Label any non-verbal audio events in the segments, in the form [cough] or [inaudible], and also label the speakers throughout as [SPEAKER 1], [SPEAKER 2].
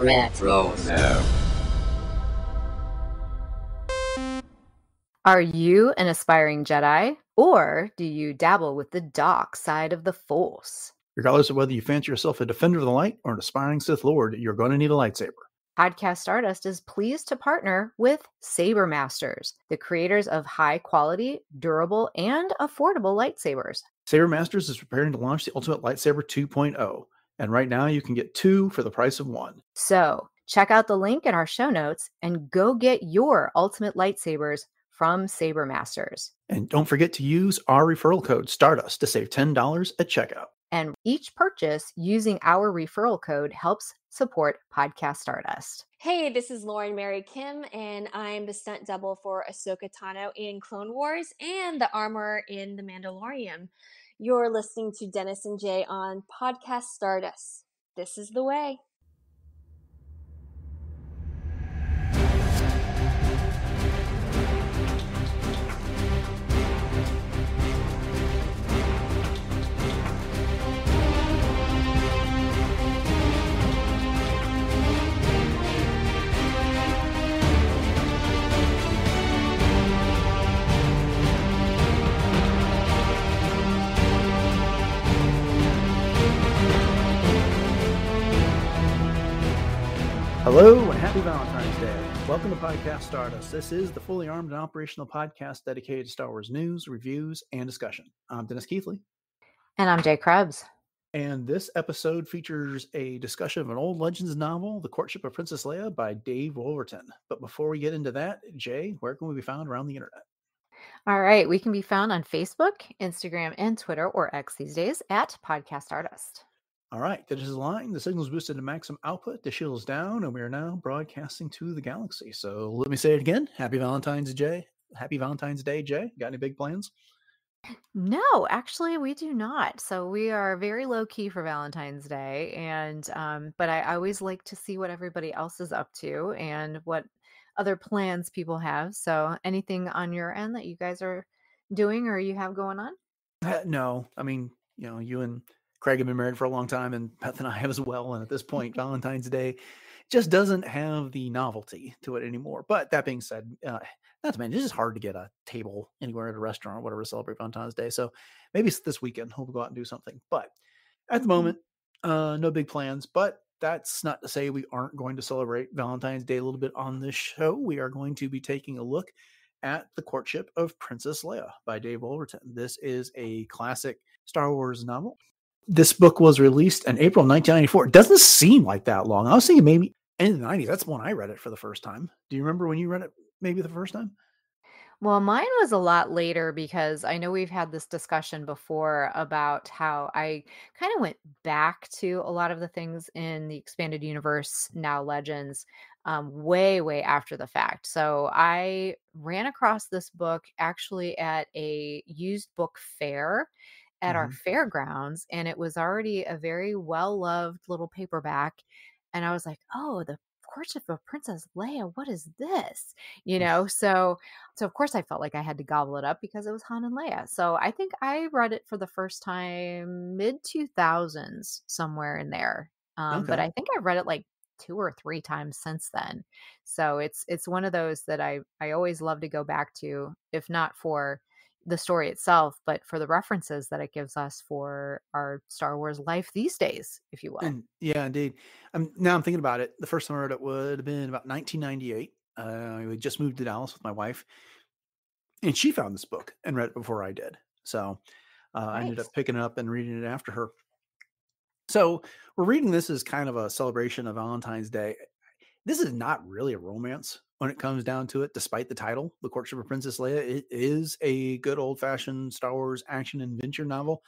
[SPEAKER 1] Retro now.
[SPEAKER 2] Are you an aspiring Jedi, or do you dabble with the dark side of the Force?
[SPEAKER 3] Regardless of whether you fancy yourself a defender of the light or an aspiring Sith Lord, you're going to need a lightsaber.
[SPEAKER 2] Podcast Stardust is pleased to partner with Saber Masters, the creators of high quality, durable, and affordable lightsabers.
[SPEAKER 3] Saber Masters is preparing to launch the Ultimate Lightsaber 2.0, and right now you can get two for the price of one.
[SPEAKER 2] So, check out the link in our show notes and go get your ultimate lightsabers from Saber Masters.
[SPEAKER 3] And don't forget to use our referral code Stardust to save $10 at checkout.
[SPEAKER 2] And each purchase using our referral code helps support Podcast Stardust.
[SPEAKER 4] Hey, this is Lauren Mary Kim, and I'm the stunt double for Ahsoka Tano in Clone Wars and the armor in The Mandalorian. You're listening to Dennis and Jay on Podcast Stardust. This is the way.
[SPEAKER 3] Hello and happy Valentine's Day. Welcome to Podcast Stardust. This is the fully armed and operational podcast dedicated to Star Wars news, reviews, and discussion. I'm Dennis Keithley.
[SPEAKER 2] And I'm Jay Krebs.
[SPEAKER 3] And this episode features a discussion of an old Legends novel, The Courtship of Princess Leia by Dave Wolverton. But before we get into that, Jay, where can we be found around the internet?
[SPEAKER 2] All right. We can be found on Facebook, Instagram, and Twitter, or X these days, at Podcast Stardust.
[SPEAKER 3] All right, that is the line. The signal's boosted to maximum output. The shield's down, and we are now broadcasting to the galaxy. So let me say it again. Happy Valentine's Day. Happy Valentine's Day, Jay. Got any big plans?
[SPEAKER 2] No, actually, we do not. So we are very low key for Valentine's Day, and um, but I, I always like to see what everybody else is up to and what other plans people have. So anything on your end that you guys are doing or you have going on?
[SPEAKER 3] Uh, no, I mean, you know, you and Craig have been married for a long time, and Beth and I have [laughs] as well. And at this point, Valentine's Day just doesn't have the novelty to it anymore. But that being said, uh, not to mention, it's just hard to get a table anywhere at a restaurant or whatever to celebrate Valentine's Day. So maybe it's this weekend. We'll go out and do something. But at the moment, uh, no big plans. But that's not to say we aren't going to celebrate Valentine's Day a little bit on this show. We are going to be taking a look at The Courtship of Princess Leia by Dave Wolverton. This is a classic Star Wars novel this book was released in April 1994. It doesn't seem like that long. I was thinking maybe in the 90s. That's when I read it for the first time. Do you remember when you read it maybe the first time?
[SPEAKER 2] Well, mine was a lot later because I know we've had this discussion before about how I kind of went back to a lot of the things in the expanded universe, now Legends, um, way, way after the fact. So I ran across this book actually at a used book fair at our
[SPEAKER 3] Mhm.
[SPEAKER 2] fairgrounds and it was already a very well-loved little paperback and I was like, "Oh, the courtship of Princess Leia, what is this?" You know, so so of course I felt like I had to gobble it up because it was Han and Leia. So I think I read it for the first time mid 2000s somewhere in there. Um, but I think I've read it like two or three times since then. So it's it's one of those that I I always love to go back to if not for the story itself, but for the references that it gives us for our Star Wars life these days, if you will.
[SPEAKER 3] And yeah, indeed. Um, now I'm thinking about it. The first time I read it would have been about 1998. Uh, we just moved to Dallas with my wife, and she found this book and read it before I did. So uh, I ended up picking it up and reading it after her. So we're reading this as kind of a celebration of Valentine's Day. This is not really a romance when it comes down to it, despite the title, The Courtship of Princess Leia. It is a good old fashioned Star Wars action adventure novel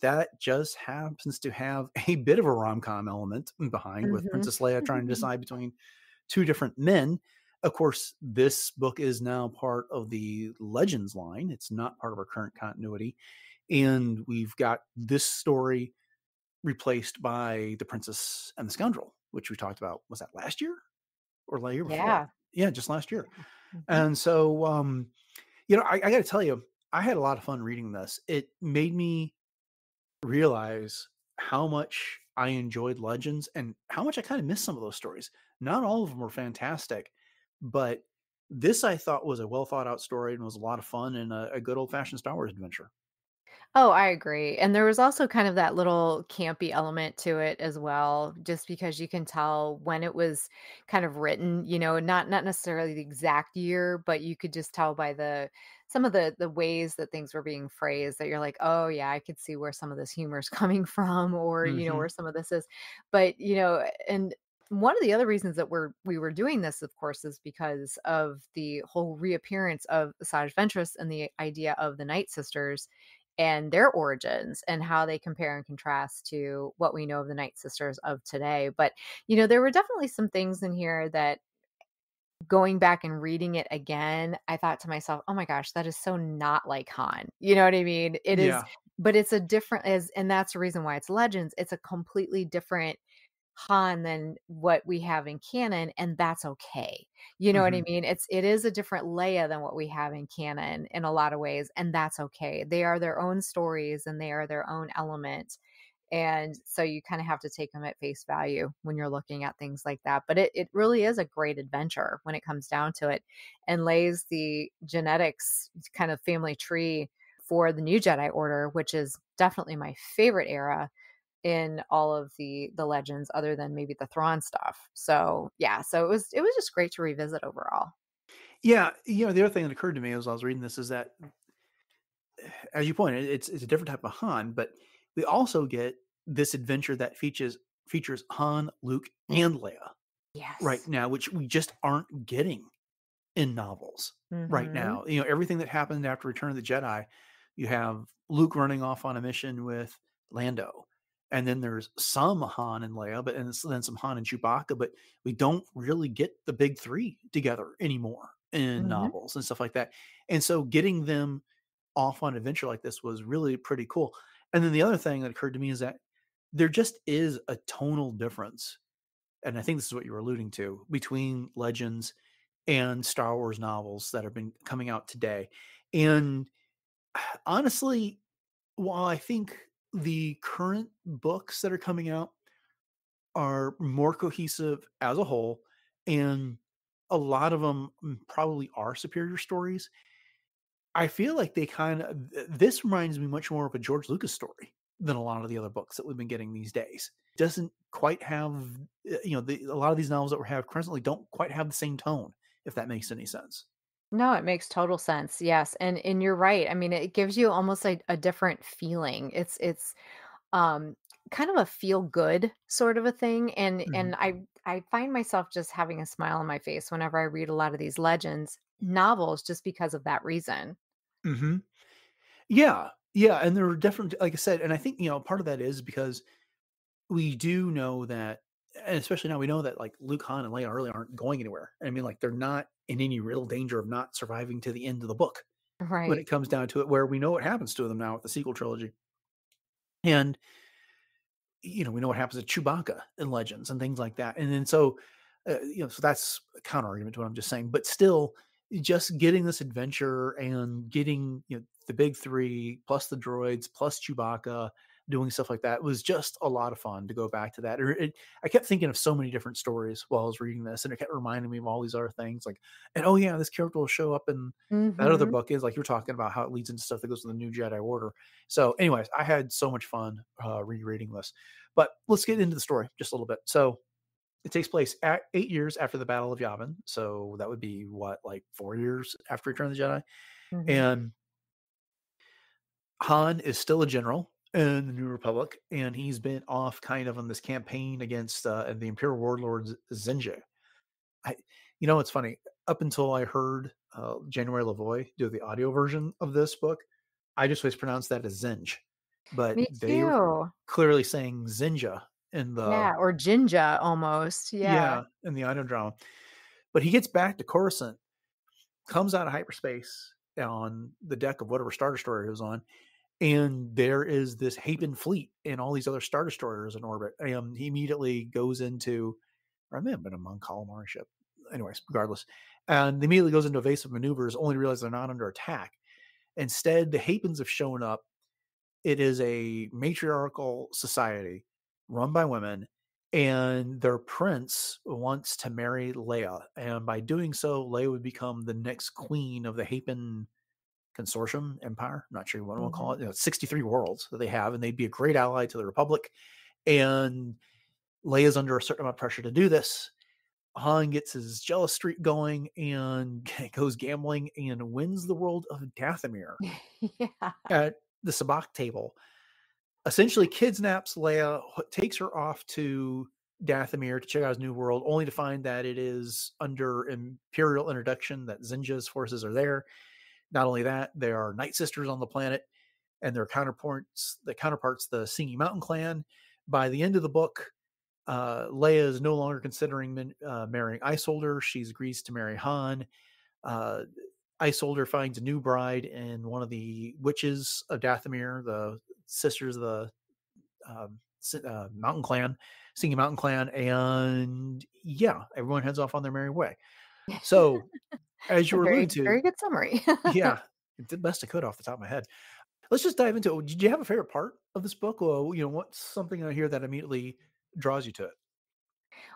[SPEAKER 3] that just happens to have a bit of a rom com element behind with
[SPEAKER 2] Mhm.
[SPEAKER 3] Princess Leia trying to [laughs] decide between two different men. Of course, this book is now part of the Legends line. It's not part of our current continuity. And we've got this story replaced by The Princess and the Scoundrel, which we talked about. Was that last year or year before?
[SPEAKER 2] Yeah.
[SPEAKER 3] Just last year.
[SPEAKER 2] Mhm.
[SPEAKER 3] And so, um, you know, I, I got to tell you, I had a lot of fun reading this. It made me realize how much I enjoyed Legends and how much I kind of missed some of those stories. Not all of them were fantastic, but this I thought was a well thought out story and was a lot of fun and a, a good old fashioned Star Wars adventure.
[SPEAKER 2] Oh, I agree. And there was also kind of that little campy element to it as well, just because you can tell when it was kind of written, you know, not not necessarily the exact year, but you could just tell by the some of the the ways that things were being phrased that you're like, "Oh yeah, I could see where some of this humor is [laughs] coming from or, you know,
[SPEAKER 3] hmm
[SPEAKER 2] where some of this is." But, you know, and one of the other reasons that we're we were doing this, of course, is because of the whole reappearance of Asajj Ventress and the idea of the Night Sisters and their origins and how they compare and contrast to what we know of the Night Sisters of today. But, you know, there were definitely some things in here that going back and reading it again, I thought to myself, oh my gosh, that is so not like Han. You know what I mean? It is,
[SPEAKER 3] Yeah.
[SPEAKER 2] but it's a different is, and that's the reason why it's legends. It's a completely different Han than what we have in canon, and that's okay. You know what I
[SPEAKER 3] hmm
[SPEAKER 2] mean? It's it is a different Leia than what we have in canon in a lot of ways, and that's okay. They are their own stories and they are their own element. And so you kind of have to take them at face value when you're looking at things like that. But it, it really is a great adventure when it comes down to it and lays the genetics kind of family tree for the new Jedi Order, which is definitely my favorite era in all of the the legends other than maybe the Thrawn stuff. So, yeah, so it was it was just great to revisit overall.
[SPEAKER 3] Yeah. You know, the other thing that occurred to me as I was reading this is that, as you pointed, it's it's a different type of Han, but we also get this adventure that features features Han, Luke, and Leia right now, which we just aren't getting in novels right
[SPEAKER 2] Mhm.
[SPEAKER 3] now. You know, everything that happened after Return of the Jedi, you have Luke running off on a mission with Lando. And then there's some Han and Leia, but and then some Han and Chewbacca, but we don't really get the big three together anymore in
[SPEAKER 2] Mhm.
[SPEAKER 3] novels and stuff like that. And so getting them off on an adventure like this was really pretty cool. And then the other thing that occurred to me is that there just is a tonal difference. And I think this is what you were alluding to between Legends and Star Wars novels that have been coming out today. And [sighs] honestly, while I think the current books that are coming out are more cohesive as a whole, and a lot of them probably are superior stories, I feel like they kind of this reminds me much more of a George Lucas story than a lot of the other books that we've been getting these days. Doesn't quite have, uh, you know, the, a lot of these novels that we have presently don't quite have the same tone, if that makes any sense.
[SPEAKER 2] No, it makes total sense. Yes, and and you're right. I mean, it gives you almost a, a different feeling. It's it's um kind of a feel good sort of a thing and
[SPEAKER 3] hmm
[SPEAKER 2] and I I find myself just having a smile on my face whenever I read a lot of these legends novels just because of that reason.
[SPEAKER 3] hmm Yeah, yeah, and there are different, like I said, and I think you know part of that is because we do know that, and especially now we know that like Luke, Han, and Leia really aren't going anywhere. I mean, like they're not in any real danger of not surviving to the end of the book Right. when it comes down to it. Where we know what happens to them now with the sequel trilogy, and you know we know what happens to Chewbacca in Legends and things like that. And then so, uh, you know, so that's a counter argument to what I'm just saying. But still, just getting this adventure and getting you know the big three plus the droids plus Chewbacca doing stuff like that was just a lot of fun to go back to that. Or It, I kept thinking of so many different stories while I was reading this, and it kept reminding me of all these other things. Like, and oh yeah, this character will show up in that other
[SPEAKER 2] Mhm.
[SPEAKER 3] book is like you're talking about how it leads into stuff that goes to the new Jedi Order. So, anyways, I had so much fun uh, rereading this. But let's get into the story just a little bit. So, it takes place at eight years after the Battle of Yavin. So that would be what, like four years after Return of the Jedi.
[SPEAKER 2] Mhm.
[SPEAKER 3] And Han is still a general in the New Republic, and he's been off kind of on this campaign against uh, the Imperial warlord Zenja. I, you know, it's funny. Up until I heard uh, January LaVoy do the audio version of this book, I just always pronounced that as Zsinj, but they were clearly saying Zinja in the
[SPEAKER 2] Yeah, or Jinja almost. Yeah.
[SPEAKER 3] yeah in the audio drama. But he gets back to Coruscant, comes out of hyperspace on the deck of whatever Star Destroyer he was on, and there is this Haven fleet and all these other Star Destroyers in orbit. And he immediately goes into, I may have been a Mon Calamari ship. Anyways, regardless. And immediately goes into evasive maneuvers, only to realize they're not under attack. Instead, the Hapans have shown up it is a matriarchal society run by women and their prince wants to marry Leia, and by doing so, Leia would become the next queen of the Hapan consortium empire. I'm not sure what mm-hmm. to call it. You know, 63 worlds that they have, and they'd be a great ally to the Republic. And Leia's under a certain amount of pressure to do this. Han gets his jealous streak going and [laughs] goes gambling and wins the world of Dathomir [laughs] yeah. at the sabacc table essentially kidnaps Leia, takes her off to Dathomir to check out his new world, only to find that it is under Imperial introduction, that Zinja's forces are there. Not only that, there are Night Sisters on the planet and their counterparts, the counterparts, the Singing Mountain Clan. By the end of the book, uh, Leia is no longer considering uh, marrying Isolder. She's agrees to marry Han. Uh, Isolder finds a new bride in one of the witches of Dathomir, the sisters of the um, uh, Mountain Clan, Singing Mountain Clan, and yeah, everyone heads off on their merry way. So, [laughs] [laughs] as you were
[SPEAKER 2] very,
[SPEAKER 3] to,
[SPEAKER 2] very good summary.
[SPEAKER 3] yeah, [laughs] did the best I could off the top of my head. Let's just dive into it. Did you have a favorite part of this book, or you know, what's something I hear that immediately draws you to it?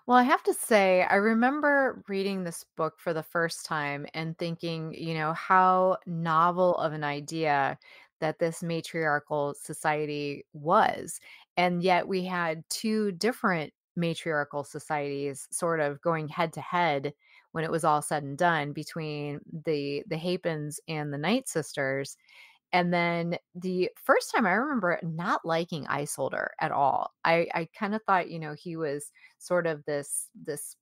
[SPEAKER 2] Well, I have to say, I remember reading this book for the first time and thinking, you know, how novel of an idea that this matriarchal society was. And yet we had two different matriarchal societies sort of going head to head when it was all said and done between the the Hapans and the Night Sisters. And then the first time I remember not liking Isolder at all. I, I kind of thought, you know, he was sort of this this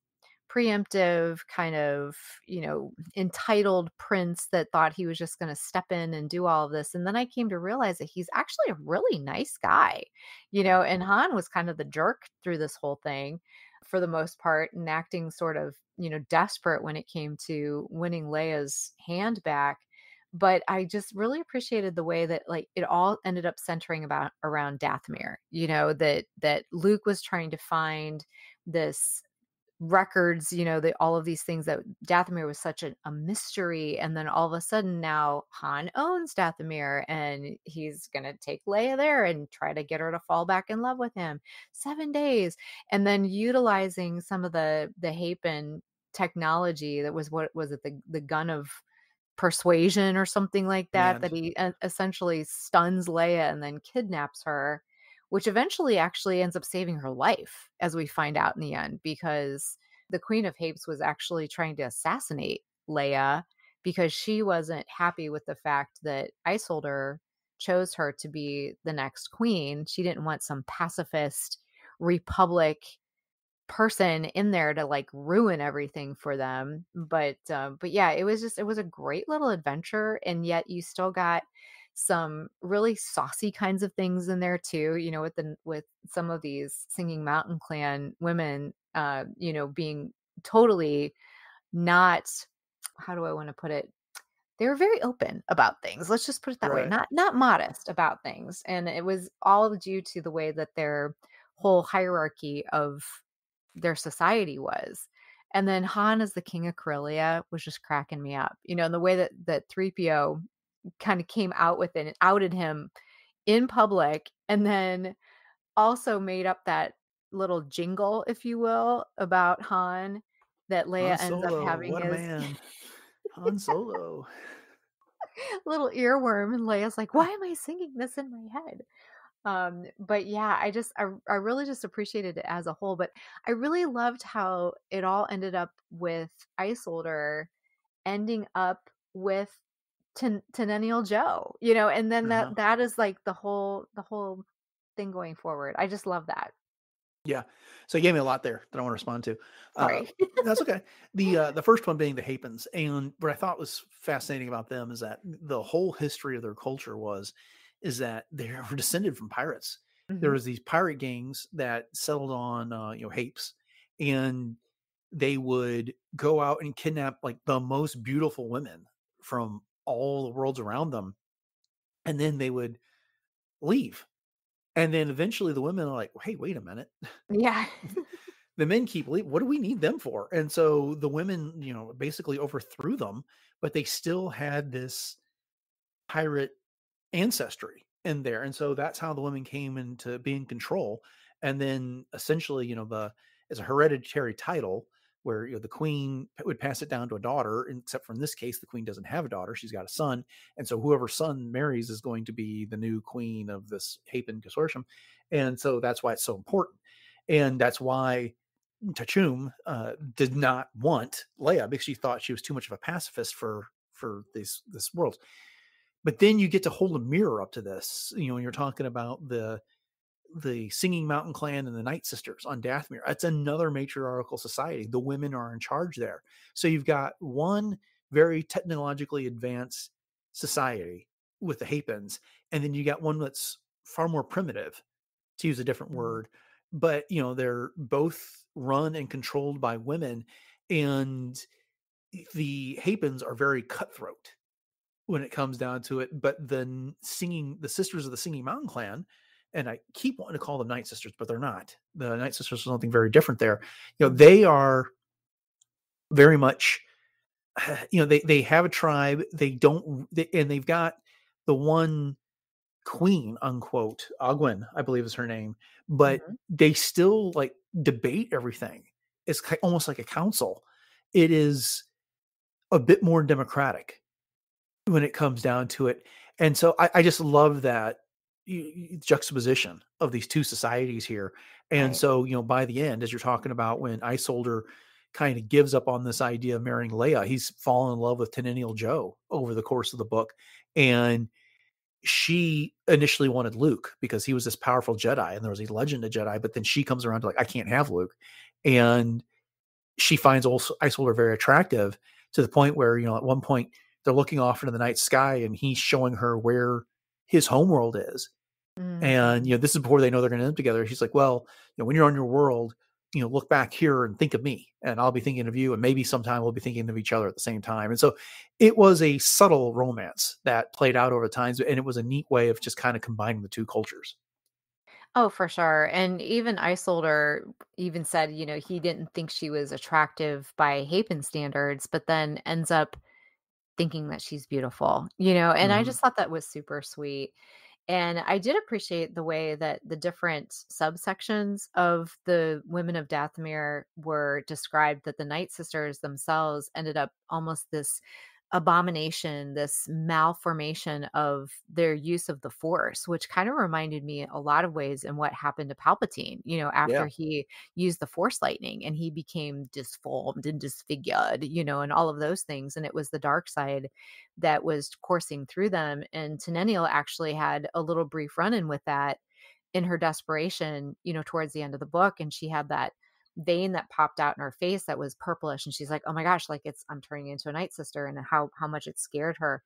[SPEAKER 2] preemptive kind of you know entitled prince that thought he was just going to step in and do all of this and then i came to realize that he's actually a really nice guy you know and mm-hmm. han was kind of the jerk through this whole thing for the most part and acting sort of you know desperate when it came to winning leia's hand back but i just really appreciated the way that like it all ended up centering about around dathomir you know that that luke was trying to find this records, you know, the, all of these things that Dathomir was such a, a, mystery. And then all of a sudden now Han owns Dathomir and he's going to take Leia there and try to get her to fall back in love with him. Seven days. And then utilizing some of the, the Hapan technology that was what was it, the, the gun of persuasion or something like that, that he essentially stuns Leia and then kidnaps her which eventually actually ends up saving her life, as we find out in the end, because the Queen of Hapes was actually trying to assassinate Leia because she wasn't happy with the fact that Isolder chose her to be the next queen. She didn't want some pacifist republic person in there to like ruin everything for them but um but yeah it was just it was a great little adventure and yet you still got some really saucy kinds of things in there too you know with the with some of these singing mountain clan women uh you know being totally not how do i want to put it they were very open about things let's just put it that right. way not not modest about things and it was all due to the way that their whole hierarchy of their society was and then Han as the king of Corellia was just cracking me up. You know, and the way that that 3PO kind of came out with it and outed him in public and then also made up that little jingle if you will about Han that Leia ends up having
[SPEAKER 3] what
[SPEAKER 2] his
[SPEAKER 3] man. Han [laughs] Solo
[SPEAKER 2] little earworm and Leia's like [laughs] why am I singing this in my head um but yeah I just I, I really just appreciated it as a whole but I really loved how it all ended up with Isolder ending up with Teneniel Djo, you know, and then that uh-huh. that is like the whole the whole thing going forward. I just love that.
[SPEAKER 3] Yeah. So you gave me a lot there that I want to respond to. Uh, that's okay. [laughs] The uh, the first one being the Hapans. and what I thought was fascinating about them is that the whole history of their culture was is that they [laughs] were descended from pirates. Mm-hmm. There was these pirate gangs that settled on uh, you know Hapes, and they would go out and kidnap like the most beautiful women from all the worlds around them and then they would leave and then eventually the women are like hey wait a minute
[SPEAKER 2] yeah [laughs]
[SPEAKER 3] the men keep leaving what do we need them for and so the women you know basically overthrew them but they still had this pirate ancestry in there. And so that's how the women came into being control. And then essentially, you know, the as a hereditary title where you know the queen would pass it down to a daughter, except for in this case, the queen doesn't have a daughter; she's got a son, and so whoever son marries is going to be the new queen of this Hapan consortium, and so that's why it's so important, and that's why Ta'a Chume uh, did not want Leia because she thought she was too much of a pacifist for for this this world. But then you get to hold a mirror up to this, you know, when you're talking about the the Singing Mountain Clan and the Night Sisters on Dathomir. That's another matriarchal society. The women are in charge there. So you've got one very technologically advanced society with the hapans and then you got one that's far more primitive, to use a different
[SPEAKER 2] Mhm.
[SPEAKER 3] word. But you know, they're both run and controlled by women, and the hapans are very cutthroat when it comes down to it. But the singing, the sisters of the Singing Mountain Clan, and I keep wanting to call them Night Sisters, but they're not. The Night Sisters are something very different there. You know, they are very much, [sighs] you know, they they have a tribe. They don't, they, and they've got the one queen, unquote, Augwynne, I believe is her name, but
[SPEAKER 2] Mhm.
[SPEAKER 3] they still like debate everything. It's almost like a council. It is a bit more democratic when it comes down to it. And so I, I just love that juxtaposition of these two societies here. And
[SPEAKER 2] Right.
[SPEAKER 3] so, you know, by the end, as you're talking about when Isolder kind of gives up on this idea of marrying Leia, he's fallen in love with Teneniel Djo over the course of the book. And she initially wanted Luke because he was this powerful Jedi and there was a legend of Jedi, but then she comes around to like, I can't have Luke. And she finds also Isolder very attractive to the point where, you know, at one point they're looking off into the night sky and he's showing her where his homeworld is.
[SPEAKER 2] Mm.
[SPEAKER 3] And, you know, this is before they know they're going to end up together. She's like, well, you know, when you're on your world, you know, look back here and think of me and I'll be thinking of you. And maybe sometime we'll be thinking of each other at the same time. And so it was a subtle romance that played out over the times. And it was a neat way of just kind of combining the two cultures.
[SPEAKER 2] Oh, for sure. And even Isolder even said, you know, he didn't think she was attractive by Hapan standards, but then ends up thinking that she's beautiful, you know, and I
[SPEAKER 3] Mhm.
[SPEAKER 2] just thought that was super sweet. And I did appreciate the way that the different subsections of the women of Dathomir were described, that the Night Sisters themselves ended up almost this abomination, this malformation of their use of the Force, which kind of reminded me a lot of ways in what happened to Palpatine, you know, after
[SPEAKER 3] Yeah.
[SPEAKER 2] he used the Force lightning and he became disformed and disfigured, you know, and all of those things. And it was the dark side that was coursing through them. And Teneniel actually had a little brief run in with that in her desperation, you know, towards the end of the book. And she had that vein that popped out in her face that was purplish. And she's like, oh my gosh, like it's, I'm turning into a night sister and how, how much it scared her.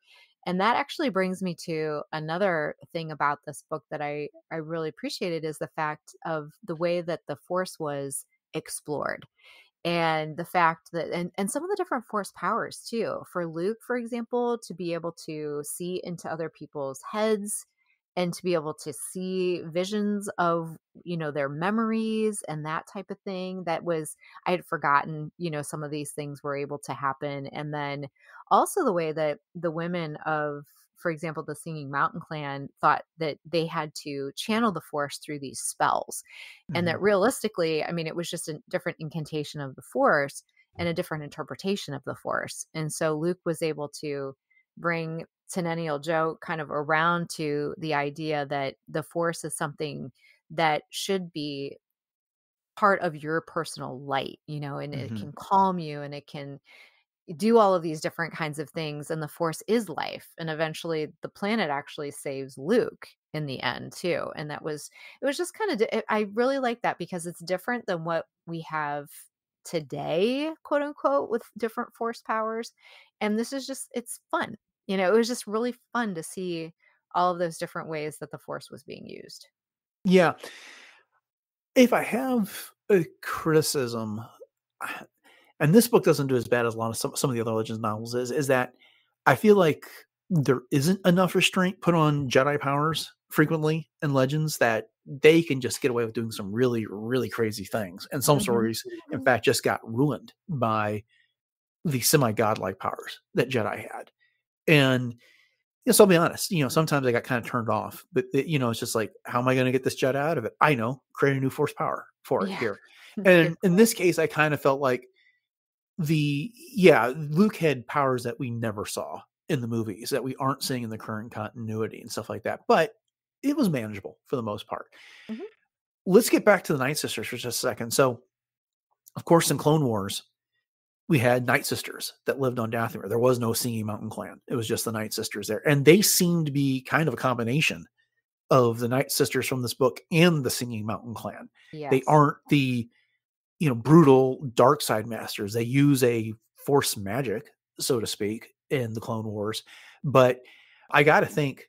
[SPEAKER 2] And that actually brings me to another thing about this book that I, I really appreciated is the fact of the way that the force was explored and the fact that and, and some of the different force powers too for luke for example to be able to see into other people's heads and to be able to see visions of you know their memories and that type of thing that was i had forgotten you know some of these things were able to happen and then also the way that the women of for example the singing mountain clan thought that they had to channel the force through these spells and that
[SPEAKER 3] Mhm.
[SPEAKER 2] realistically i mean it was just a different incantation of the force and a different interpretation of the force and so luke was able to bring Teneniel Djo kind of around to the idea that the force is something that should be part of your personal light, you know, and it
[SPEAKER 3] Mhm.
[SPEAKER 2] can calm you and it can do all of these different kinds of things. And the force is life. And eventually the planet actually saves Luke in the end, too. And that was, it was just kind of, I really like that because it's different than what we have today, quote unquote, with different force powers. And this is just, it's fun. You know, it was just really fun to see all of those different ways that the force was being used.
[SPEAKER 3] Yeah. If I have a criticism, and this book doesn't do as bad as a lot of some, some of the other Legends novels, is is that I feel like there isn't enough restraint put on Jedi powers frequently in Legends that they can just get away with doing some really, really crazy things. And some
[SPEAKER 2] Mhm.
[SPEAKER 3] stories, in fact, just got ruined by the semi godlike powers that Jedi had. And Yes, I'll be honest. You know, sometimes I got kind of turned off, but it, you know, it's just like, how am I going to get this Jedi out of it? I know, create a new force power for it
[SPEAKER 2] Yeah.
[SPEAKER 3] here. [laughs] And in this case, I kind of felt like the yeah, Luke had powers that we never saw in the movies that we aren't seeing in the current continuity and stuff like that. But it was manageable for the most part.
[SPEAKER 2] Mhm.
[SPEAKER 3] Let's get back to the Night Sisters for just a second. So, of course, in Clone Wars, we had Night Sisters that lived on Dathomir. There was no Singing Mountain clan. It was just the Night Sisters there. And they seemed to be kind of a combination of the Night Sisters from this book and the Singing Mountain clan. They aren't the, you know, brutal dark side masters. They use a force magic, so to speak, in the Clone Wars. But I got to think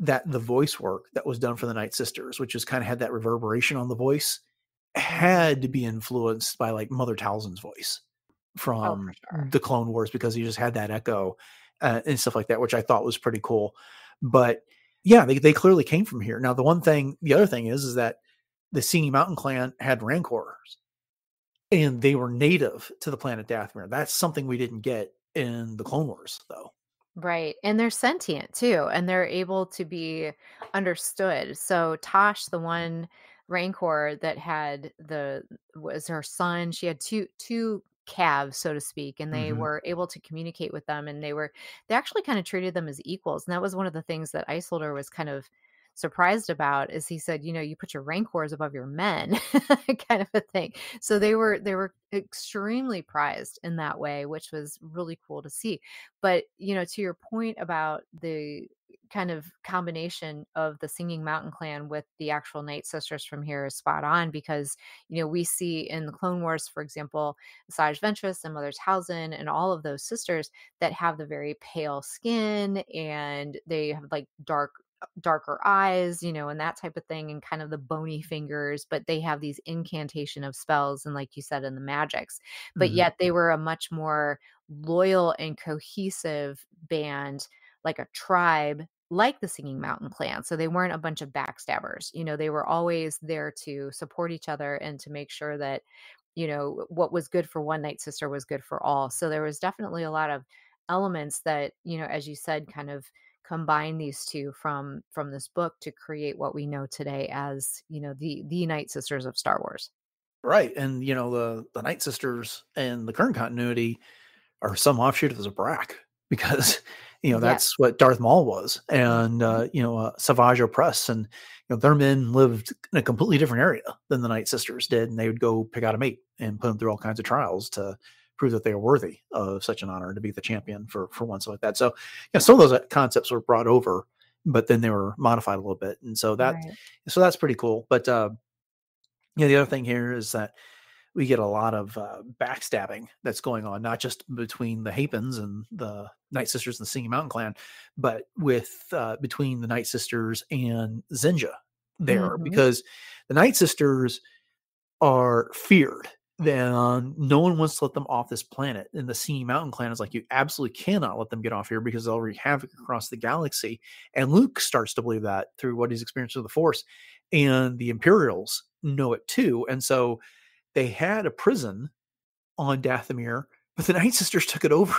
[SPEAKER 3] that the voice work that was done for the Night Sisters, which has kind of had that reverberation on the voice, had to be influenced by like Mother Talzin's voice from
[SPEAKER 2] sure.
[SPEAKER 3] the Clone Wars because he just had that echo uh, and stuff like that, which I thought was pretty cool. But yeah, they, they clearly came from here. Now, the one thing, the other thing is, is that the Singing Mountain clan had Rancors and they were native to the planet Dathomir. That's something we didn't get in the Clone Wars, though.
[SPEAKER 2] Right. And they're sentient too, and they're able to be understood. So Tosh, the one Rancor that had the was her son, she had two two calves, so to speak, and they
[SPEAKER 3] Mhm.
[SPEAKER 2] were able to communicate with them and they were they actually kind of treated them as equals. And that was one of the things that Isolder was kind of surprised about is he said, you know, you put your rancors above your men, [laughs] kind of a thing. So they were they were extremely prized in that way, which was really cool to see. But, you know, to your point about the kind of combination of the Singing Mountain clan with the actual Night Sisters from here is spot on because, you know, we see in the Clone Wars, for example, Asajj Ventress and Mother Talzin and all of those sisters that have the very pale skin and they have like dark darker eyes, you know, and that type of thing, and kind of the bony fingers, but they have these incantation of spells and, like you said, in the magics. But
[SPEAKER 3] Mhm.
[SPEAKER 2] yet they were a much more loyal and cohesive band, like a tribe, like the Singing Mountain Clan. So they weren't a bunch of backstabbers. You know, they were always there to support each other and to make sure that, you know, what was good for one Night Sister was good for all. So there was definitely a lot of elements that, you know, as you said, kind of combine these two from from this book to create what we know today as you know the the night sisters of star wars
[SPEAKER 3] Right. And, you know, the, the Night Sisters and the current continuity are some offshoot of the Zabrak [laughs] because, you know, that's what Darth Maul was. And,
[SPEAKER 2] Mhm.
[SPEAKER 3] uh, you know, uh, Savage Opress and, you know, their men lived in a completely different area than the Night Sisters did. And they would go pick out a mate and put them through all kinds of trials to prove that they are worthy of such an honor to be the champion for, for one stuff like that. So, yeah, some of those uh, concepts were brought over, but then they were modified a little bit. And so that,
[SPEAKER 2] right
[SPEAKER 3] so that's pretty cool. But, uh, you know, the other thing here is that we get a lot of uh, backstabbing that's going on, not just between the Hapans and the Night Sisters and the Singing Mountain Clan, but with uh, between the Night Sisters and Zinja there,
[SPEAKER 2] hmm
[SPEAKER 3] because the Night Sisters are feared. Then no one wants to let them off this planet. And the Singing Mountain Clan is like, you absolutely cannot let them get off here because they'll wreak havoc across the galaxy. And Luke starts to believe that through what he's experienced with the Force. And the Imperials know it too. And so they had a prison on Dathomir, but the [laughs] Night Sisters took it over.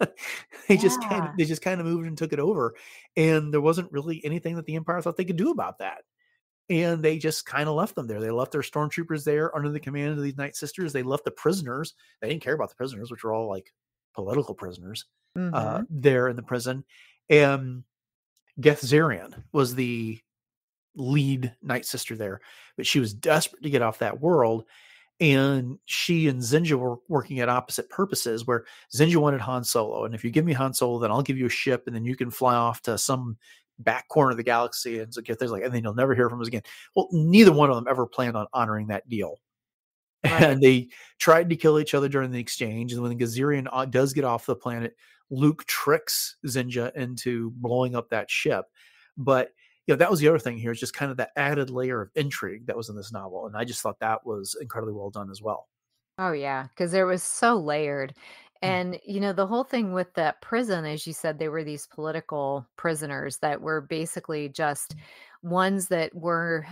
[SPEAKER 3] [laughs] they just kind of they just kind of moved and took it over, and there wasn't really anything that the Empire thought they could do about that. And they just kind of left them there. They left their stormtroopers there under the command of these Night Sisters. They left the prisoners. They didn't care about the prisoners, which were all like political prisoners uh,
[SPEAKER 2] hmm
[SPEAKER 3] there in the prison. And Gethzerion was the lead Night Sister there, but she was desperate to get off that world. And she and Zinja were working at opposite purposes, where Zinja wanted Han Solo. And if you give me Han Solo, then I'll give you a ship, and then you can fly off to some back corner of the galaxy and so get there's like, and then you'll never hear from us again. Well, neither one of them ever planned on honoring that deal. [laughs]
[SPEAKER 2] right
[SPEAKER 3] And they tried to kill each other during the exchange. And when the Gethzerion uh, does get off the planet, Luke tricks Zinja into blowing up that ship. But you know, that was the other thing here, is just kind of that added layer of intrigue that was in this novel. And I just thought that was incredibly well done as well.
[SPEAKER 2] Oh yeah, because it was so layered.
[SPEAKER 3] Mm.
[SPEAKER 2] And you know, the whole thing with that prison, as you said, they were these political prisoners that were basically just ones that were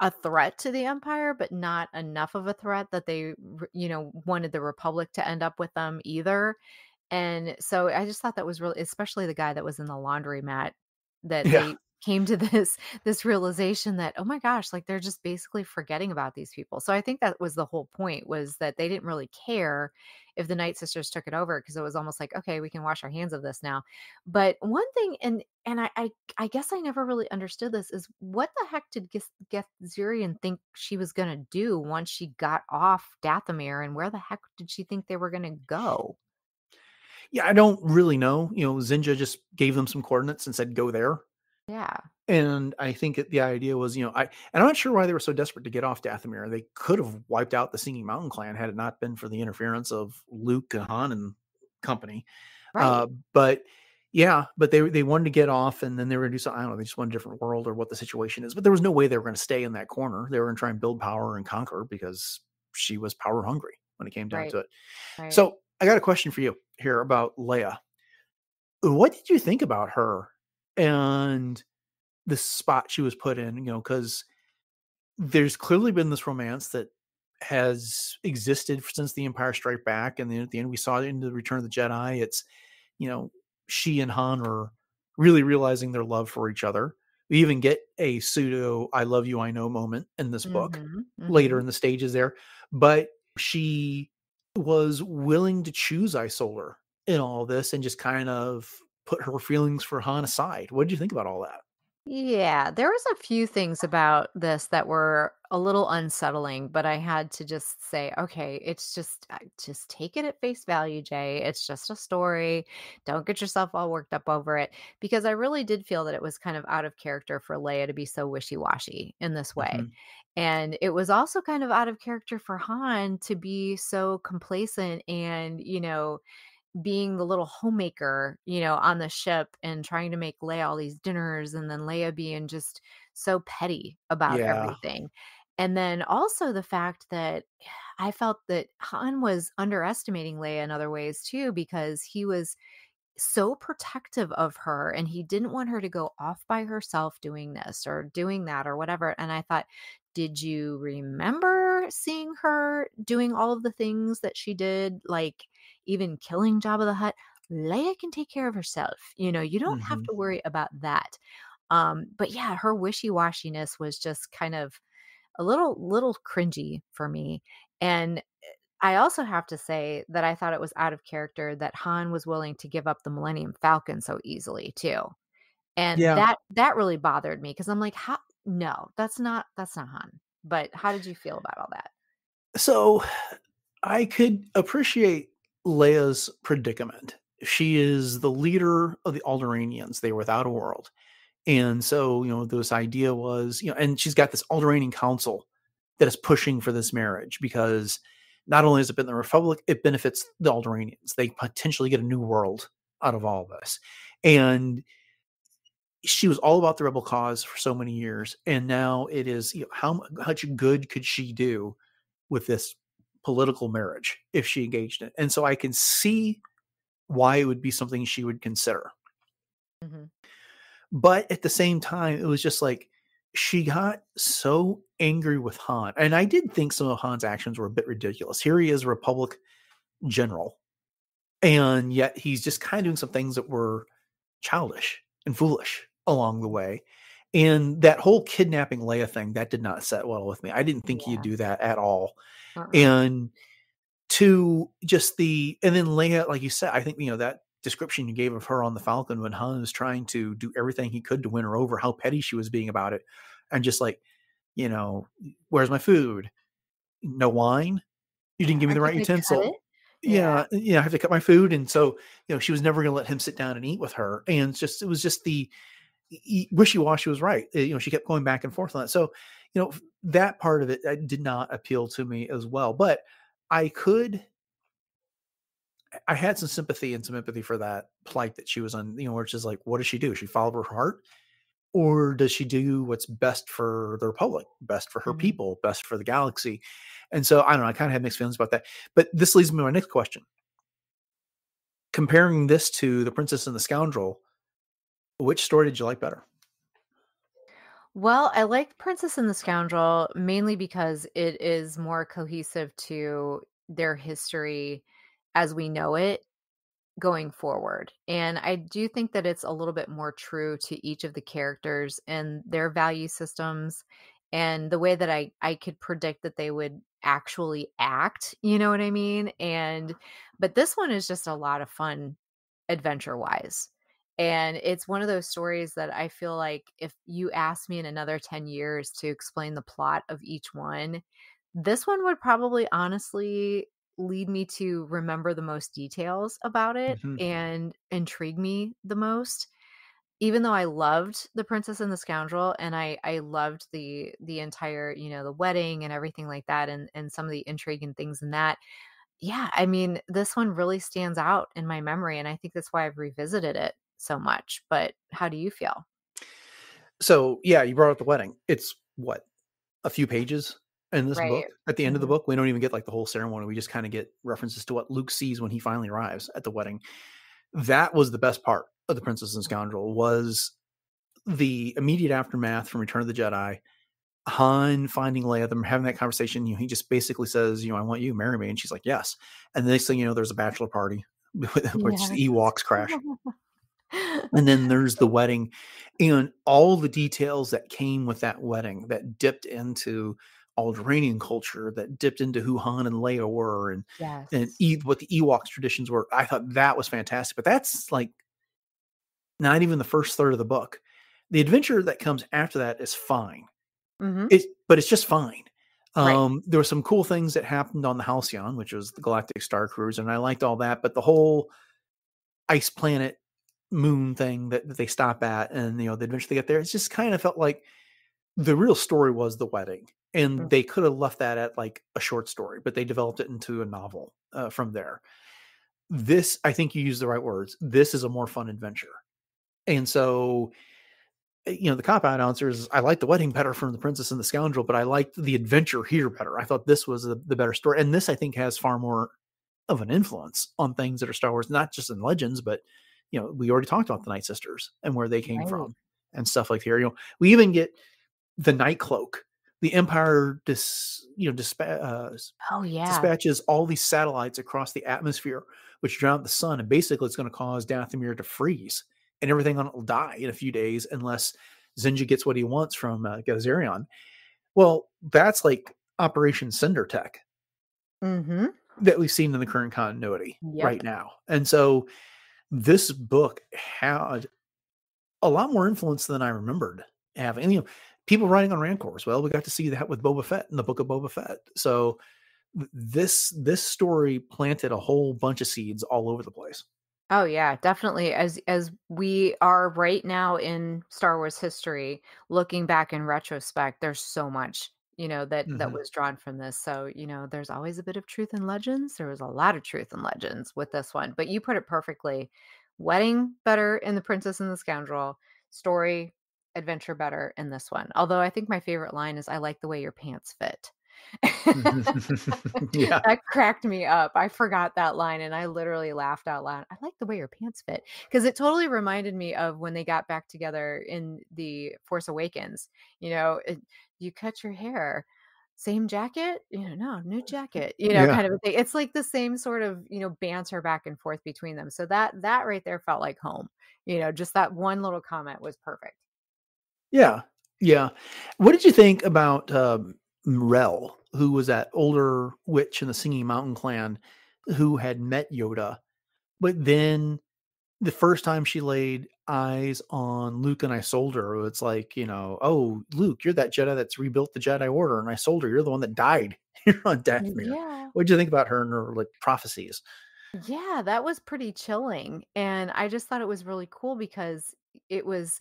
[SPEAKER 2] a threat to the empire, but not enough of a threat that they, you know, wanted the republic to end up with them either. And so I just thought that was really especially the guy that was in the laundromat that
[SPEAKER 3] Yeah.
[SPEAKER 2] they came to [laughs] this this realization that, "Oh my gosh, like, they're just basically forgetting about these people." So I think that was the whole point was that they didn't really care if the Night Sisters took it over because it was almost like, "Okay, we can wash our hands of this now." But one thing and and I I I guess I never really understood this is what the heck did Gith Gethzerion think she was gonna do once she got off Dathomir, and where the heck did she think they were gonna go?
[SPEAKER 3] Yeah, I don't really know. You know, Zinja just gave them some coordinates and said, "Go there."
[SPEAKER 2] Yeah.
[SPEAKER 3] And I think that the idea was, you know, I and I'm not sure why they were so desperate to get off Dathomir. They could have wiped out the Singing Mountain clan had it not been for the interference of Luke and Han and company. Uh,
[SPEAKER 2] Right.
[SPEAKER 3] but yeah, but they they wanted to get off, and then they were gonna do something. I don't know. They just want a different world or what the situation is. But there was no way they were going to stay in that corner. They were going to try and build power and conquer because she was power hungry when it came down
[SPEAKER 2] Right.
[SPEAKER 3] to it.
[SPEAKER 2] Right.
[SPEAKER 3] So I got a question for you here about Leia. What did you think about her and the spot she was put in? You know, because there's clearly been this romance that has existed since the Empire Strike Back, and then at the end we saw it in the Return of the Jedi. It's you know she and Han are really realizing their love for each other. We even get a pseudo "I love you, I know" moment in this book
[SPEAKER 2] Mhm.
[SPEAKER 3] later
[SPEAKER 2] Mhm.
[SPEAKER 3] in the stages there, but she was willing to choose Isolder in all this and just kind of put her feelings for Han aside. What did you think about all that?
[SPEAKER 2] Yeah, there was a few things about this that were a little unsettling, but I had to just say, okay, it's just uh, just take it at face value, Jay. It's just a story. Don't get yourself all worked up over it because I really did feel that it was kind of out of character for Leia to be so wishy-washy in this way.
[SPEAKER 3] Mhm.
[SPEAKER 2] And it was also kind of out of character for Han to be so complacent and, you know, being the little homemaker, you know, on the ship and trying to make Leia all these dinners and then Leia being just so petty about
[SPEAKER 3] Yeah.
[SPEAKER 2] everything. And then also the fact that I felt that Han was underestimating Leia in other ways too, because he was so protective of her and he didn't want her to go off by herself doing this or doing that or whatever. And I thought, did you remember seeing her doing all of the things that she did, like even killing Jabba the Hutt? Leia can take care of herself. You know, you don't have
[SPEAKER 3] Mhm.
[SPEAKER 2] to worry about that. Um, but yeah, her wishy-washiness was just kind of a little little cringy for me. And I also have to say that I thought it was out of character that Han was willing to give up the Millennium Falcon so easily too. And
[SPEAKER 3] Yeah.
[SPEAKER 2] that that really bothered me because I'm like, how no, that's not that's not Han. But how did you feel about all that?
[SPEAKER 3] So I could appreciate Leia's predicament. She is the leader of the Alderaanians. They were without a world. And so, you know, this idea was, you know, and she's got this Alderaanian council that is pushing for this marriage because not only has it been the Republic, it benefits the Alderaanians. They potentially get a new world out of all this. And she was all about the rebel cause for so many years. And now it is, you know, how much good could she do with this political marriage if she engaged in it? And so I can see why it would be something she would consider.
[SPEAKER 2] Mm-hmm.
[SPEAKER 3] But at the same time, it was just like she got so angry with Han. And I did think some of Han's actions were a bit ridiculous. Here he is, a Republic general, and yet he's just kind of doing some things that were childish and foolish along the way. And that whole kidnapping Leia thing, that did not set well with me. I didn't think he'd do that at all.
[SPEAKER 2] Uh-uh.
[SPEAKER 3] And to just the and then Leia, like you said, I think you know that description you gave of her on the Falcon when Han was trying to do everything he could to win her over, how petty she was being about it, and just like, you know, where's my food? No wine. You didn't give me the right utensil.
[SPEAKER 2] Yeah.
[SPEAKER 3] Yeah, yeah, I have to cut my food, and so you know she was never going to let him sit down and eat with her, and it's just it was just the wishy-washy was right. Uh, You know, she kept going back and forth on that. So, you know, that part of it did not appeal to me as well. But I could, I had some sympathy and some empathy for that plight that she was on. You know, where it's just like, what does she do? She follow her heart, or does she do what's best for the Republic, best for her
[SPEAKER 2] Mhm.
[SPEAKER 3] people, best for the galaxy? And so I don't know. I kind of had mixed feelings about that. But this leads me to my next question. Comparing this to The Princess and the Scoundrel, which story did you like better?
[SPEAKER 2] Well, I like Princess and the Scoundrel mainly because it is more cohesive to their history as we know it going forward. And I do think that it's a little bit more true to each of the characters and their value systems and the way that I I could predict that they would actually act, you know what I mean? And but this one is just a lot of fun adventure-wise. And it's one of those stories that I feel like if you asked me in another 10 years to explain the plot of each one, this one would probably honestly lead me to remember the most details about it
[SPEAKER 3] Mhm.
[SPEAKER 2] and intrigue me the most. Even though I loved The Princess and the Scoundrel and I I loved the the entire, you know, the wedding and everything like that and and some of the intrigue and things in that. Yeah, I mean, this one really stands out in my memory, and I think that's why I've revisited it so much. But how do you feel?
[SPEAKER 3] So, yeah, you brought up the wedding. It's what? A few pages in this
[SPEAKER 2] Right.
[SPEAKER 3] book? At the end of the
[SPEAKER 2] Mhm.
[SPEAKER 3] book, we don't even get, like, the whole ceremony, we just kinda get references to what Luke sees when he finally arrives at the wedding. That was the best part of The Princess and Scoundrel was the immediate aftermath from Return of the Jedi, Han finding Leia, them having that conversation, you know, he just basically says, you know, "I want you, marry me," and she's like, "Yes." And the next thing you know, there's a bachelor party, [laughs] which the Ewoks [laughs] crash. And then there's the wedding and all the details that came with that wedding that dipped into Alderaanian culture, that dipped into who Han and Leia were and and E what the Ewoks traditions were. I thought that was fantastic, but that's, like not even the first third of the book. The adventure that comes after that is fine.
[SPEAKER 2] Mhm.
[SPEAKER 3] It's but it's just fine.
[SPEAKER 2] Right.
[SPEAKER 3] Um, there were some cool things that happened on the Halcyon, which was the Galactic Star Cruiser, and I liked all that, but the whole ice planet moon thing that, that they stop at and you know the adventure they get there, it just kind of felt like the real story was the wedding. And
[SPEAKER 2] Mm.
[SPEAKER 3] they could have left that at like a short story, but they developed it into a novel uh, from there. This, I think you use the right words. This is a more fun adventure. And so uh, you know, the cop out answer is I like the wedding better from the princess and the scoundrel, but I liked the adventure here better. I thought this was the, the better story. And this I think has far more of an influence on things that are Star Wars, not just in legends, but you know, we already talked about the Night Sisters and where they came
[SPEAKER 2] Right.
[SPEAKER 3] from and stuff like here. You know, we even get the Night Cloak. The Empire dis, you know, dispa- uh,
[SPEAKER 2] Oh, yeah.
[SPEAKER 3] dispatches all these satellites across the atmosphere, which drown out the sun, and basically it's going to cause Dathomir to freeze, and everything on it will die in a few days unless Zsinj gets what he wants from uh, Gethzerion. Well, that's like Operation Cinder Tech
[SPEAKER 2] Mhm.
[SPEAKER 3] that we've seen in the current continuity
[SPEAKER 2] Yep.
[SPEAKER 3] right now, and so this book had a lot more influence than I remembered having. You know, people writing on Rancors. Well, we got to see that with Boba Fett in the book of Boba Fett. So this this story planted a whole bunch of seeds all over the place.
[SPEAKER 2] Oh yeah, definitely. As as we are right now in Star Wars history, looking back in retrospect, there's so much, you know, that that
[SPEAKER 3] Mhm.
[SPEAKER 2] was drawn from this. So, you know, there's always a bit of truth in legends. There was a lot of truth in legends with this one. But you put it perfectly. Wedding better in The Princess and the Scoundrel, story adventure better in this one. Although I think my favorite line is I like the way your pants fit. [laughs] [laughs]
[SPEAKER 3] yeah.
[SPEAKER 2] That cracked me up. I forgot that line and I literally laughed out loud. I like the way your pants fit because it totally reminded me of when they got back together in the Force Awakens. You know, it, you cut your hair, same jacket, you know, no, new jacket, you know,
[SPEAKER 3] Yeah.
[SPEAKER 2] kind of a thing. It's like the same sort of, you know, banter back and forth between them. So that that right there felt like home. You know, just that one little comment was perfect.
[SPEAKER 3] Yeah. Yeah. What did you think about um, Rel, who was that older witch in the Singing Mountain clan who had met Yoda, but then the first time she laid eyes on Luke and Isolder, it's like, you know, oh, Luke, you're that Jedi that's rebuilt the Jedi Order, and Isolder. you're the one that died [laughs] here on mm, Dathomir.
[SPEAKER 2] Yeah.
[SPEAKER 3] What did you think about her and her like prophecies?
[SPEAKER 2] Yeah, that was pretty chilling. And I just thought it was really cool because it was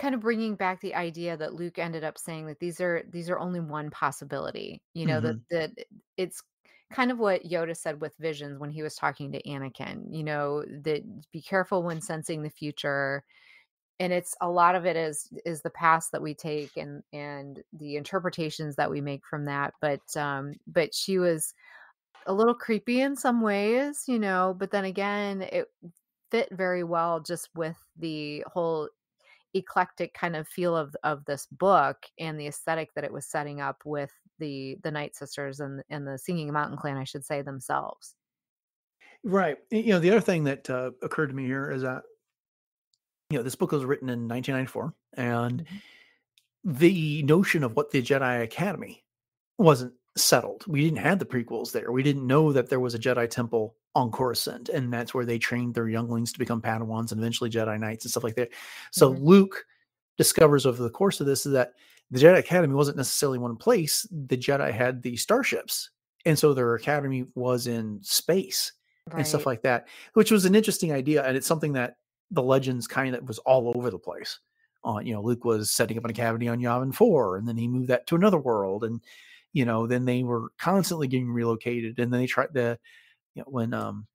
[SPEAKER 2] kind of bringing back the idea that Luke ended up saying that these are these are only one possibility. You know, that
[SPEAKER 3] Mhm.
[SPEAKER 2] that it's kind of what Yoda said with visions when he was talking to Anakin, you know, that be careful when sensing the future. And it's a lot of it is is the past that we take and and the interpretations that we make from that. But um but she was a little creepy in some ways, you know, but then again, it fit very well just with the whole eclectic kind of feel of of this book and the aesthetic that it was setting up with the the Night Sisters and and the Singing Mountain Clan, I should say themselves.
[SPEAKER 3] Right. You know, the other thing that uh, occurred to me here is that you know this book was written in 1994, and
[SPEAKER 2] Mhm.
[SPEAKER 3] the notion of what the Jedi Academy wasn't settled. We didn't have the prequels there. We didn't know that there was a Jedi temple on Coruscant, and that's where they trained their younglings to become Padawans and eventually Jedi Knights and stuff like that. So
[SPEAKER 2] Mhm.
[SPEAKER 3] Luke discovers over the course of this is that the Jedi Academy wasn't necessarily one place. The Jedi had the starships, and so their academy was in space and stuff like that, which was an interesting idea, and it's something that the legends kind of was all over the place. On you know, Luke was setting up an academy on Yavin Four, and then he moved that to another world, and you know, then they were constantly getting relocated, and then they tried to, you know, when um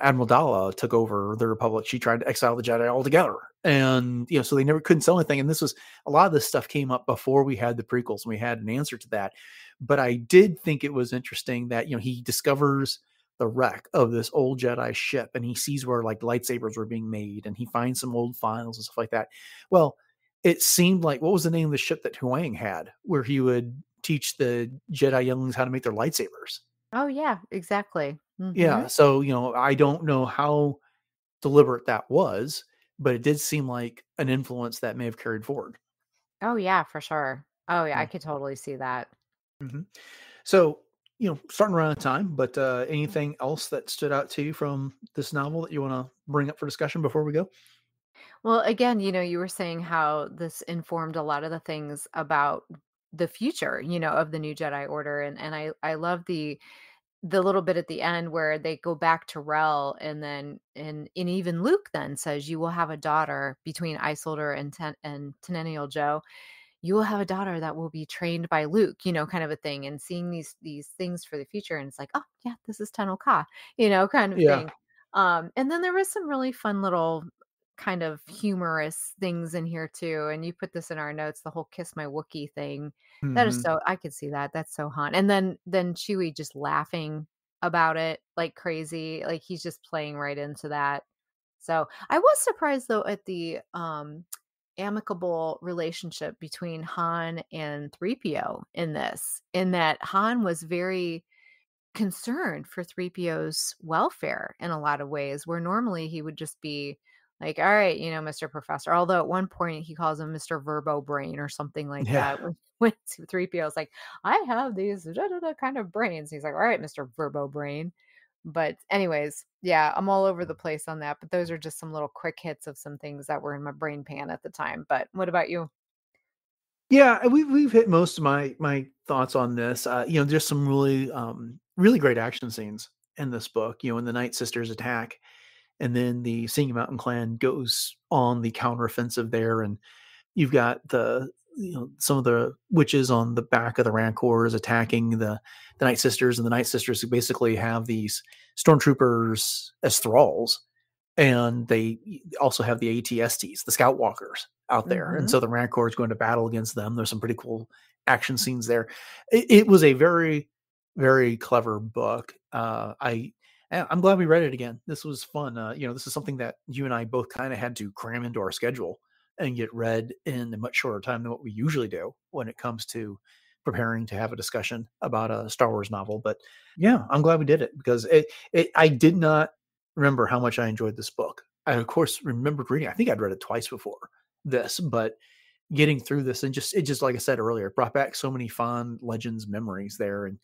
[SPEAKER 3] Admiral Daala took over the Republic, she tried to exile the Jedi altogether, and you know, so they never couldn't sell anything. And this was a lot of this stuff came up before we had the prequels, and we had an answer to that. But I did think it was interesting that you know he discovers the wreck of this old Jedi ship, and he sees where like lightsabers were being made, and he finds some old files and stuff like that. Well, it seemed like what was the name of the ship that Huyang had, where he would teach the Jedi younglings how to make their lightsabers.
[SPEAKER 2] Oh yeah, exactly.
[SPEAKER 3] Yeah,
[SPEAKER 2] Mhm.
[SPEAKER 3] so, you know, I don't know how deliberate that was, but it did seem like an influence that may have carried forward.
[SPEAKER 2] Oh yeah, for sure. Oh yeah, I could totally see that.
[SPEAKER 3] Mhm. So, you know, starting around time, but uh, anything else that stood out to you from this novel that you want to bring up for discussion before we go?
[SPEAKER 2] Well, again, you know, you were saying how this informed a lot of the things about the future, you know, of the new Jedi Order, and and I I love the the little bit at the end where they go back to Rel, and then and and even Luke then says, "You will have a daughter between Isolder and Ten and Teneniel Djo. You will have a daughter that will be trained by Luke," you know, kind of a thing, and seeing these these things for the future, and it's like, "Oh yeah, this is Tenel Ka," you know, kind of
[SPEAKER 3] Yeah.
[SPEAKER 2] thing. Um, and then there was some really fun little kind of humorous things in here too. And you put this in our notes, the whole kiss my Wookie thing. That is
[SPEAKER 3] hmm
[SPEAKER 2] so I could see that. That's so Han. And then then Chewie just laughing about it like crazy. Like he's just playing right into that. So I was surprised though at the um amicable relationship between Han and 3PO in this, in that Han was very concerned for 3PO's welfare in a lot of ways, where normally he would just be like, all right, you know, Mr. Professor. Although at one point he calls him Mr. Verbo Brain or something like
[SPEAKER 3] Yeah.
[SPEAKER 2] that. [laughs] When, when 3PO is like, I have these da, da, da kind of brains. He's like, all right, Mr. Verbo Brain. But, anyways, yeah, I'm all over the place on that. But those are just some little quick hits of some things that were in my brain pan at the time. But what about you?
[SPEAKER 3] Yeah, we've we've hit most of my my thoughts on this. Uh, you know, there's some really um really great action scenes in this book. You know, in the Night Sisters attack, and then the Singing Mountain Clan goes on the counteroffensive there, and you've got the you know some of the witches on the back of the Rancors attacking the the Night Sisters, and the Night Sisters who basically have these stormtroopers as thralls, and they also have the ATSTs, the Scout Walkers, out there, and
[SPEAKER 2] hmm
[SPEAKER 3] so the Rancor is going to battle against them. There's some pretty cool action scenes there. It, it was a very very clever book. Uh, I- I'm glad we read it again. This was fun. Uh, you know, this is something that you and I both kind of had to cram into our schedule and get read in a much shorter time than what we usually do when it comes to preparing to have a discussion about a Star Wars novel. But yeah, I'm glad we did it because it, it I did not remember how much I enjoyed this book. I of course remembered reading. I think I'd read it twice before this, but getting through this and just it just like I said earlier, brought back so many fond legends memories there and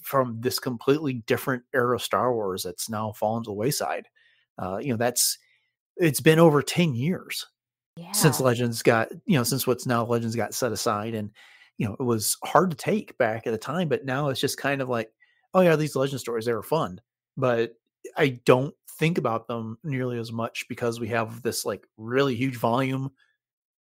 [SPEAKER 3] from this completely different era of Star Wars that's now fallen to the wayside. Uh, you know, that's it's been over 10 years since Legends got, you know, since what's now Legends got set aside. And, you know, it was hard to take back at the time, but now it's just kind of like, oh yeah, these legend stories, they were fun. But I don't think about them nearly as much because we have this like really huge volume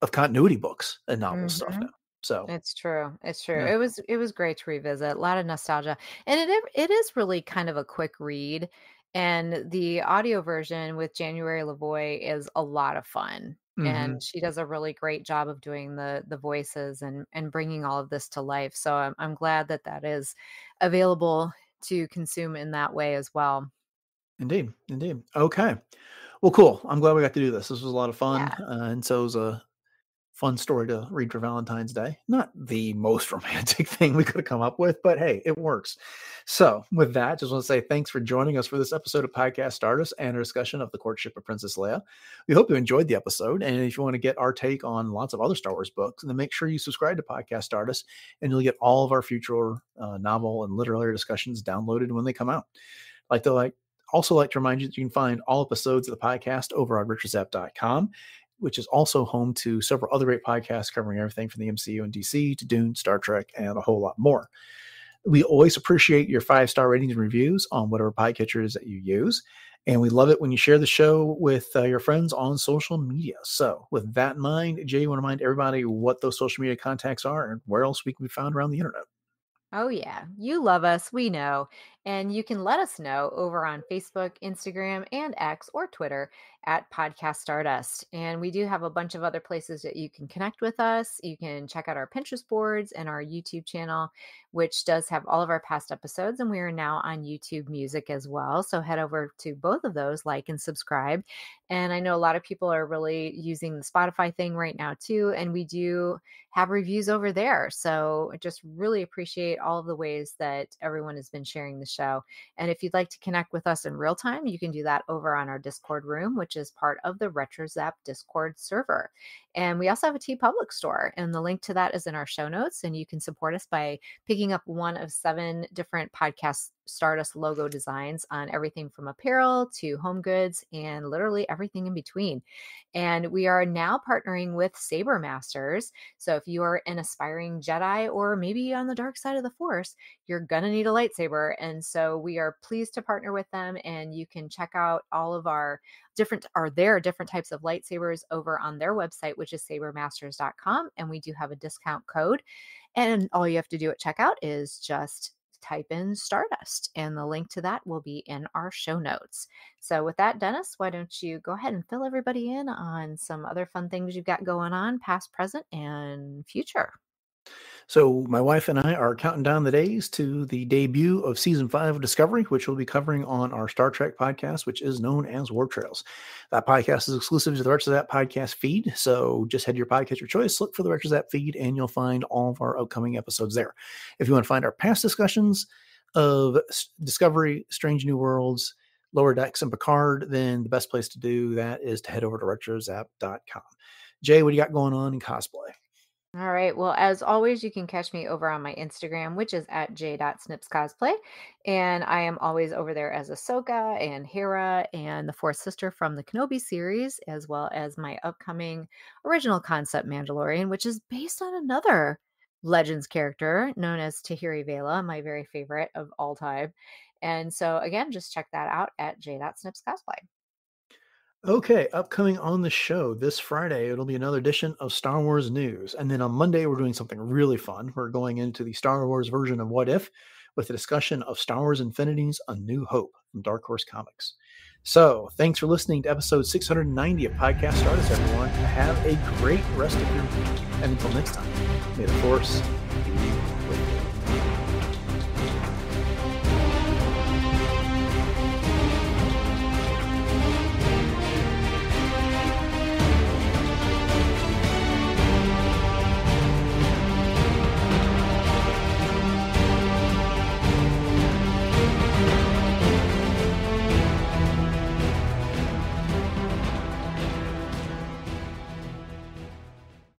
[SPEAKER 3] of continuity books and novel stuff
[SPEAKER 2] hmm
[SPEAKER 3] now. So
[SPEAKER 2] It's true. It's true.
[SPEAKER 3] yeah.
[SPEAKER 2] It was it was great to revisit. A lot of nostalgia. And it it is really kind of a quick read. And the audio version with January LaVoy is a lot of fun.
[SPEAKER 3] hmm
[SPEAKER 2] And she does a really great job of doing the the voices and and bringing all of this to life. So I'm I'm glad that that is available to consume in that way as well.
[SPEAKER 3] Indeed. Indeed. Okay. Well, cool. I'm glad we got to do this. This was a lot of fun.
[SPEAKER 2] Yeah.
[SPEAKER 3] Uh, and so was a fun story to read for Valentine's Day. Not the most [laughs] romantic thing we could have come up with, but hey, it works. So, with that, just want to say thanks for joining us for this episode of Podcast Stardust and a discussion of the courtship of Princess Leia. We hope you enjoyed the episode. And if you want to get our take on lots of other Star Wars books, then make sure you subscribe to Podcast Stardust and you'll get all of our future uh, novel and literary discussions downloaded when they come out. Like to like also like to remind you that you can find all episodes of the podcast over on retrozap.com which is also home to several other great podcasts covering everything from the MCU and DC to Dune, Star Trek, and a whole lot more. We always appreciate your five star ratings and reviews on whatever podcatchers that you use. And we love it when you share the show with uh, your friends on social media. So, with that in mind, Jay, you want to remind everybody what those social media contacts are and where else we can be found around the internet?
[SPEAKER 2] Oh, yeah. You love us. We know. And you can let us know over on Facebook, Instagram, and X or Twitter at Podcast Stardust. And we do have a bunch of other places that you can connect with us. You can check out our Pinterest boards and our YouTube channel, which does have all of our past episodes. And we are now on YouTube Music as well. So head over to both of those, like and subscribe. And I know a lot of people are really using the Spotify thing right now too. And we do have reviews over there. So I just really appreciate all of the ways that everyone has been sharing the show. And if you'd like to connect with us in real time, you can do that over on our Discord room, which is part of the RetroZap Discord server. And we also have a TeePublic store, and the link to that is in our show notes. And you can support us by picking up one of seven different podcast Stardust logo designs on everything from apparel to home goods and literally everything in between. And we are now partnering with Saber Masters. So if you are an aspiring Jedi or maybe on the dark side of the Force, you're going to need a lightsaber. And so we are pleased to partner with them. And you can check out all of our different are there different types of lightsabers over on their website which is sabermasters.com and we do have a discount code and all you have to do at checkout is just type in stardust and the link to that will be in our show notes. So with that dennis why don't you go ahead and fill everybody in on some other fun things you've got going on past present and future
[SPEAKER 3] so, my wife and I are counting down the days to the debut of season five of Discovery, which we'll be covering on our Star Trek podcast, which is known as Warp Trails. That podcast is exclusive to the Retro Zap podcast feed. So, just head to your podcast of choice, look for the Retro Zap feed, and you'll find all of our upcoming episodes there. If you want to find our past discussions of Discovery, Strange New Worlds, Lower Decks, and Picard, then the best place to do that is to head over to retrozap.com. Jay, what do you got going on in cosplay?
[SPEAKER 2] All right. Well, as always, you can catch me over on my Instagram, which is at j.snipscosplay. And I am always over there as Ahsoka and Hera and the fourth sister from the Kenobi series, as well as my upcoming original concept Mandalorian, which is based on another Legends character known as Tahiri Veila, my very favorite of all time. And so, again, just check that out at j.snipscosplay.
[SPEAKER 3] Okay, upcoming on the show this Friday, it'll be another edition of Star Wars news. And then on Monday, we're doing something really fun. We're going into the Star Wars version of What If with a discussion of Star Wars Infinities A New Hope from Dark Horse Comics. So, thanks for listening to episode 690 of Podcast Stardust, everyone. Have a great rest of your week. And until next time, may the Force.